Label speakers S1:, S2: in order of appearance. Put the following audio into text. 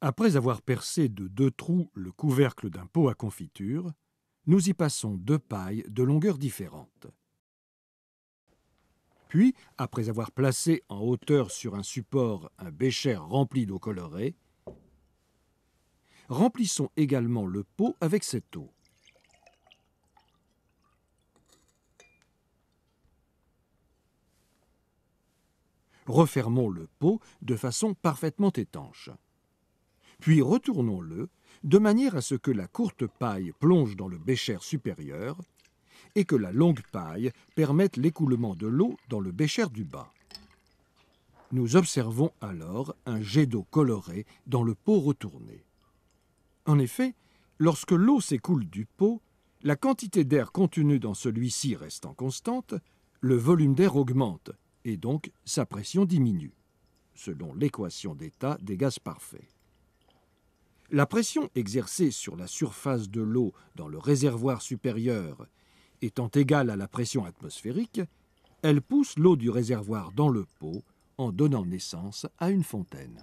S1: Après avoir percé de deux trous le couvercle d'un pot à confiture, nous y passons deux pailles de longueurs différentes. Puis, après avoir placé en hauteur sur un support un bécher rempli d'eau colorée, remplissons également le pot avec cette eau. Refermons le pot de façon parfaitement étanche. Puis retournons-le de manière à ce que la courte paille plonge dans le bécher supérieur et que la longue paille permette l'écoulement de l'eau dans le bécher du bas. Nous observons alors un jet d'eau coloré dans le pot retourné. En effet, lorsque l'eau s'écoule du pot, la quantité d'air contenue dans celui-ci restant constante, le volume d'air augmente et donc sa pression diminue, selon l'équation d'état des gaz parfaits. La pression exercée sur la surface de l'eau dans le réservoir supérieur étant égale à la pression atmosphérique, elle pousse l'eau du réservoir dans le pot en donnant naissance à une fontaine.